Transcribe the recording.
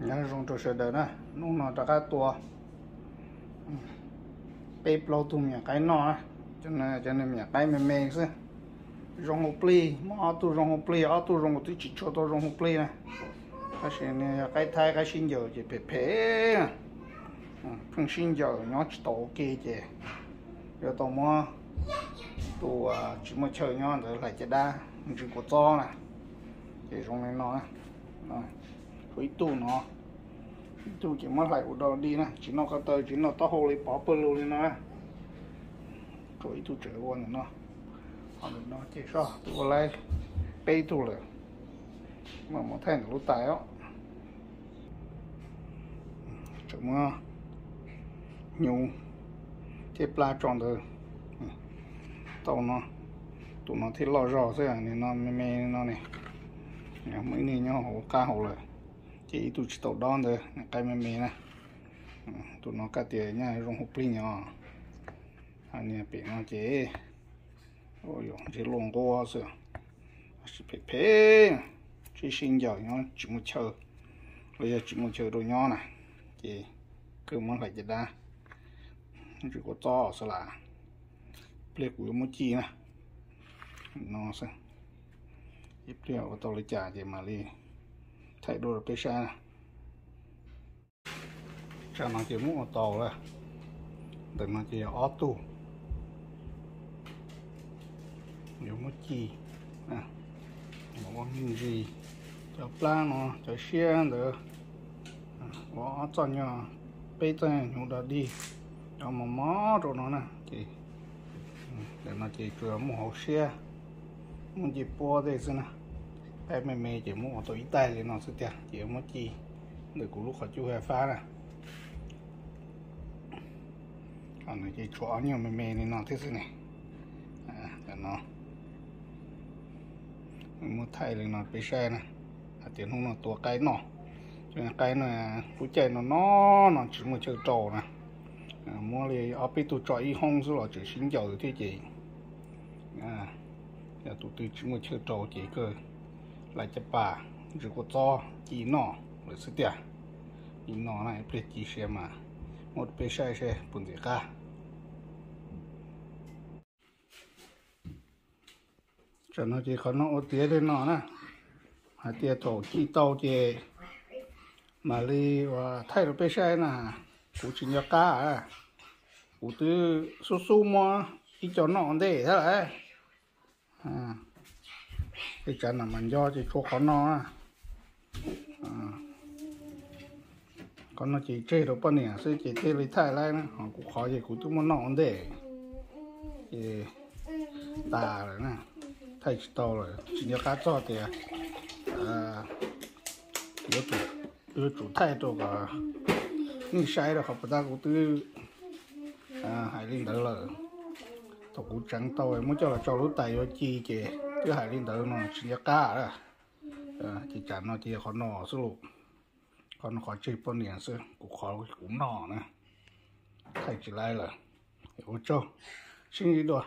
nhớ rong cho sợ đời nè nung nó đã cá tua bê lâu tụi mình cái nọ cho nên cho nên mình cái mềm mềm xí, rong hộp ly mà tu rong hộp ly ở tu rong hộp chỉ cho tu rong hộp ly nè cái gì nè cái thay cái xin giờ chỉ phải bê phun xin giờ nó chỉ tổ kia chứ giờ tổ mà tu chỉ mà chơi nhau rồi lại chỉ đa chỉ có to nè để rong này nọ nè với tu nó. Tu chỉ mới lại đồ đi nè chỉ nó có tới chỉ nó to hồ lấy bỏ bơ luôn đi nè rồi tu trở qua nó. Còn được nó chỉ sao tu lại bê tu rồi mà một thằng lúc tài á. Chợ mưa. Nhiều tiếp la tròn rồi tàu nó. Tụi nó thì lo rõ thế này nên nó mê mê nó này. Mấy này nhau hồ ca hồ rồi chị tụi chỉ tàu đón rồi. Cái mềm mềm này. Ừ, tụi nó cả tiền nha rong hộp linh nhỏ. Anh này bị nó chế. Ôi dồi chế luôn qua sợ chỉ phải phê chỉ xin giờ nó chỉ muốn chờ bây giờ chỉ muốn chờ đồ nhỏ này. Chị cứ muốn lại chỉ đa. Chỉ có to sợ là plek của một chi nè nó sợ tiếp theo tàu lấy trả chị mà đi thay đổi cái xe này. Xe nó chỉ muốn tàu là để nó chỉ auto. Nếu một chi. Nè. Có con gì. Cho plan nó, cho xe được có cho nhỏ bây giờ chúng ta đi. Cho mà mó rồi nó nè. Chị. Ừ, để nó chỉ cửa một hộp xe. Một dịp po đây xem nè tay mày mày chỉ một tổ tay thì nó sẽ tiền chỉ muốn chi. Để của lúc họ chú hè phá nè. Còn nó chỉ chỗ nhiều mày mày nên nó thế này. À để nó. Muốn thay thì nó bị xe nè. À, tiền không nó tua cái nó. Cho nên cái này phú chạy nó nó nó chỉ một chơi trầu nè. À, mua thì ở bên y trọi hông rồi chỉ xin giàu thế chị. À giờ tụi tôi chỉ một chơi trầu chỉ cơ. หลายจะป่าหรือกจอจีนอหรือสเตียจีนอนะเป็นจีเชียมาหมดเปชัยเชปุ่นเดกาจะนอจีเขาน้อโอเตียได้นอนะหาเตียโตจีโตเจมาลีว่าไทยเราเปชัยนะกูชินยากากูตื้อสู้ๆมัวอีจอนอนได้เท่าไหร่อ่า cái chân là mình do chỉ khô khó no à. Còn nó chỉ chơi được bao nhiêu sẽ chỉ chơi lấy thay lại nữa họ cũng khó gì, cũng chúng muốn nọ để. Thì tà rồi nè. Thay to rồi, chỉ nhớ cá cho thì à có chủ có chủ thay cho cả nhưng sai rồi họ bắt đầu cũng từ à hải linh đó là. Tôi cũng chẳng tôi muốn cho là cho lúa tay cho chi kìa. Cái hải linh đỡ nó chỉ nhớ cá rồi à chỉ chẳng nó chỉ khó nọ số lục còn nó khó chơi bao nhiêu sự cũng khó cũng nọ nè thay chỉ lại là hiểu cho xin đi đùa